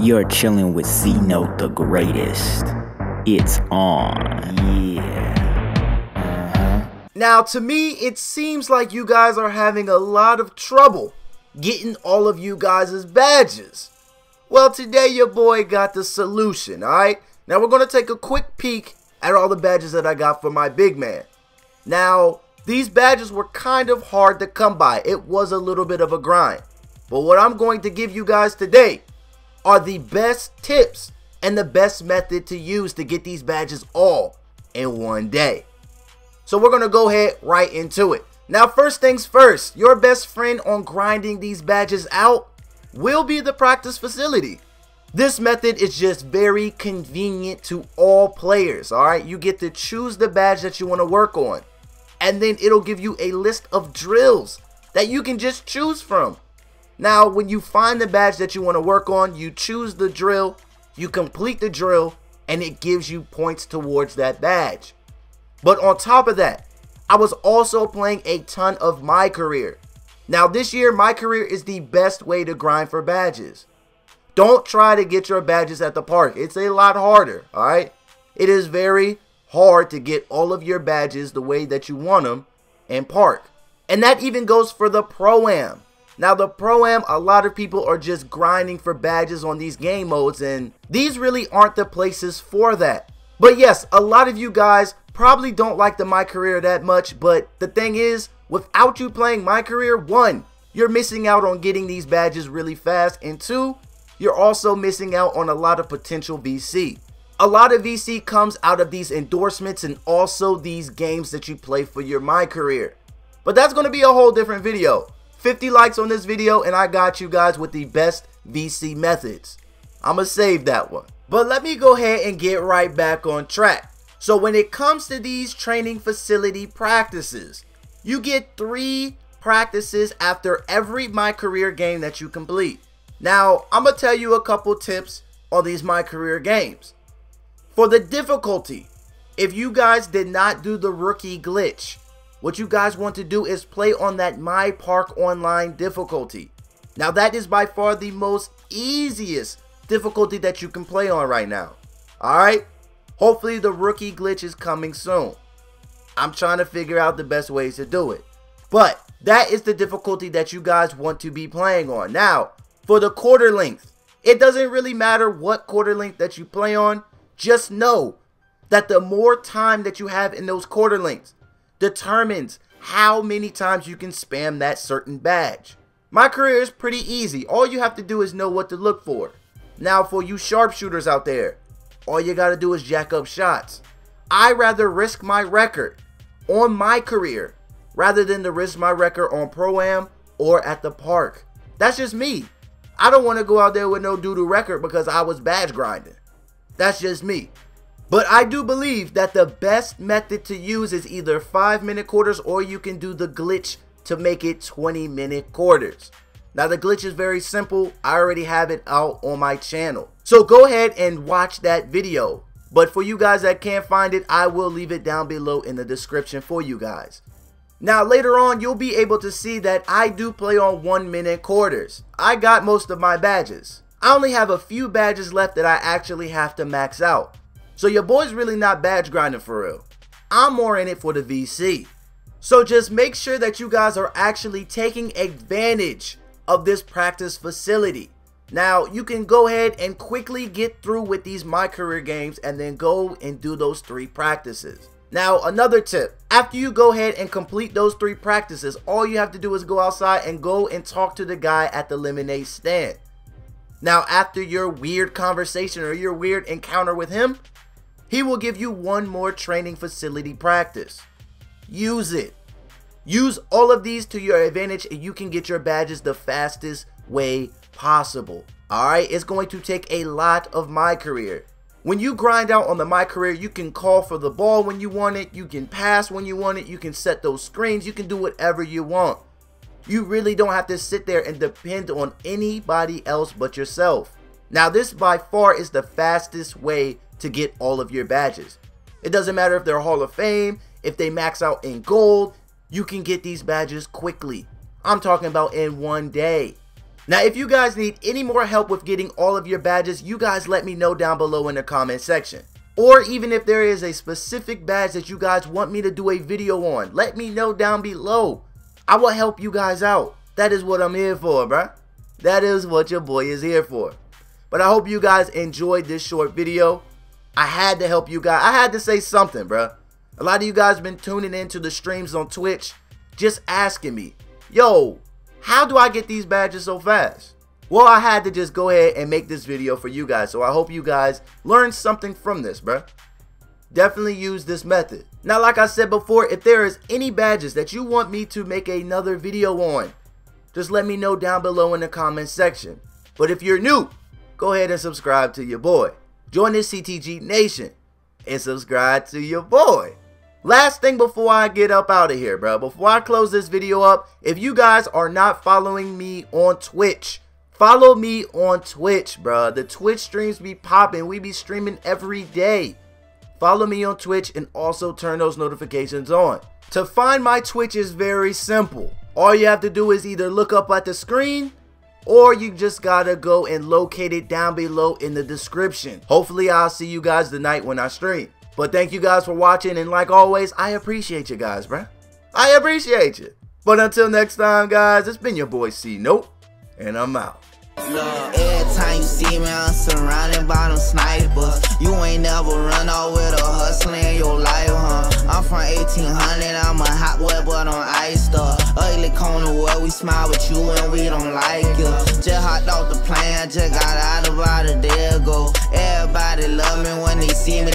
You're chilling with C Note the greatest. It's on. Yeah. Now, to me, it seems like you guys are having a lot of trouble getting all of you guys' badges. Well, today your boy got the solution, alright? Now, we're going to take a quick peek at all the badges that I got for my big man. Now, these badges were kind of hard to come by. It was a little bit of a grind. But what I'm going to give you guys today are the best tips and the best method to use to get these badges all in one day. So we're going to go ahead right into it. Now, first things first, your best friend on grinding these badges out will be the practice facility. This method is just very convenient to all players, alright? You get to choose the badge that you want to work on. And then it'll give you a list of drills that you can just choose from. Now, when you find the badge that you want to work on, you choose the drill, you complete the drill, and it gives you points towards that badge. But on top of that, I was also playing a ton of my career. Now this year, my career is the best way to grind for badges. Don't try to get your badges at the park. It's a lot harder, alright? It is very hard to get all of your badges the way that you want them in park. And that even goes for the Pro-Am. Now the Pro-Am, a lot of people are just grinding for badges on these game modes and these really aren't the places for that. But yes, a lot of you guys probably don't like the My Career that much, but the thing is, without you playing My Career, one, you're missing out on getting these badges really fast, and two, you're also missing out on a lot of potential VC. A lot of VC comes out of these endorsements and also these games that you play for your My Career. But that's going to be a whole different video. 50 likes on this video and I got you guys with the best VC methods. I'm going to save that one. But let me go ahead and get right back on track. So when it comes to these training facility practices, you get three practices after every My Career game that you complete. Now, I'm going to tell you a couple tips on these My Career games. For the difficulty, if you guys did not do the rookie glitch, what you guys want to do is play on that My Park Online difficulty. Now that is by far the most easiest difficulty that you can play on right now. Alright? Hopefully the rookie glitch is coming soon. I'm trying to figure out the best ways to do it. But that is the difficulty that you guys want to be playing on. Now, for the quarter length, it doesn't really matter what quarter length that you play on. Just know that the more time that you have in those quarter lengths determines how many times you can spam that certain badge. My career is pretty easy. All you have to do is know what to look for. Now for you sharpshooters out there, all you got to do is jack up shots. I rather risk my record on my career rather than to risk my record on Pro-Am or at the park. That's just me. I don't want to go out there with no doo-doo record because I was badge grinding. That's just me. But I do believe that the best method to use is either 5 minute quarters or you can do the glitch to make it 20 minute quarters. Now the glitch is very simple. I already have it out on my channel. So go ahead and watch that video. But for you guys that can't find it, I will leave it down below in the description for you guys. Now later on, you'll be able to see that I do play on 1 minute quarters. I got most of my badges. I only have a few badges left that I actually have to max out. So your boy's really not badge grinding for real. I'm more in it for the VC. So just make sure that you guys are actually taking advantage of this practice facility. Now, you can go ahead and quickly get through with these My Career games and then go and do those three practices. Now, another tip. After you go ahead and complete those three practices, all you have to do is go outside and go and talk to the guy at the lemonade stand. Now, after your weird conversation or your weird encounter with him, he will give you one more training facility practice. Use it. Use all of these to your advantage and you can get your badges the fastest way possible. Alright, it's going to take a lot of my career. When you grind out on the my career, you can call for the ball when you want it, you can pass when you want it, you can set those screens, you can do whatever you want. You really don't have to sit there and depend on anybody else but yourself. Now this by far is the fastest way to get all of your badges. It doesn't matter if they're Hall of Fame, if they max out in gold, you can get these badges quickly. I'm talking about in one day. Now, if you guys need any more help with getting all of your badges, you guys let me know down below in the comment section. Or even if there is a specific badge that you guys want me to do a video on, let me know down below. I will help you guys out. That is what I'm here for, bruh. That is what your boy is here for. But I hope you guys enjoyed this short video. I had to help you guys. I had to say something, bruh. A lot of you guys been tuning into the streams on Twitch, just asking me, yo, how do I get these badges so fast? Well, I had to just go ahead and make this video for you guys. So I hope you guys learned something from this, bruh. Definitely use this method. Now, like I said before, if there is any badges that you want me to make another video on, just let me know down below in the comment section. But if you're new, go ahead and subscribe to your boy. Join the CTG Nation and subscribe to your boy. Last thing before I get up out of here, bro. Before I close this video up, if you guys are not following me on Twitch, Follow me on Twitch, bro. The Twitch streams be popping. We be streaming every day. Follow me on Twitch and also turn those notifications on. To find my Twitch is very simple. All you have to do is either look up at the screen or you just gotta go and locate it down below in the description. Hopefully I'll see you guys tonight when I stream. But thank you guys for watching and like always, I appreciate you guys, bro. I appreciate you. But until next time, guys, it's been your boy C Note, and I'm out. Every time you see me, I'm surrounded by them snipers. You ain't never run with a in your life, huh? I'm from 1800, I'm a hot boy, but. Ugly corner where we smile with you and we don't like you. Just hopped off the plane, just got out about a day ago. Everybody love me when they see me.